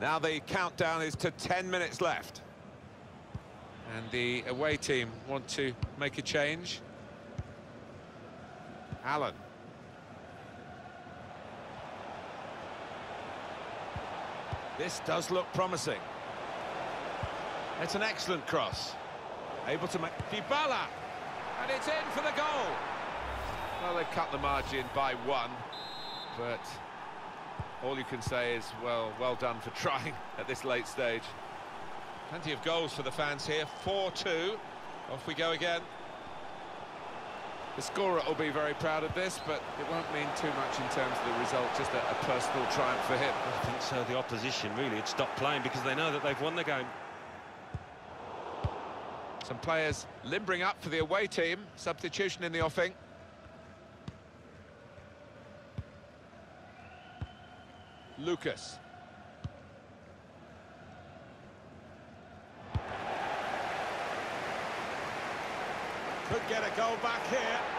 Now the countdown is to 10 minutes left. And the away team want to make a change. Allen. This does look promising. It's an excellent cross. Able to make... Dybala! And it's in for the goal! Well, they've cut the margin by one, but all you can say is, well, well done for trying at this late stage. Plenty of goals for the fans here. 4-2. Off we go again. The scorer will be very proud of this, but it won't mean too much in terms of the result, just a, a personal triumph for him. I think so. The opposition really had stopped playing because they know that they've won the game. Some players limbering up for the away team. Substitution in the offing. Lucas. Could get a goal back here.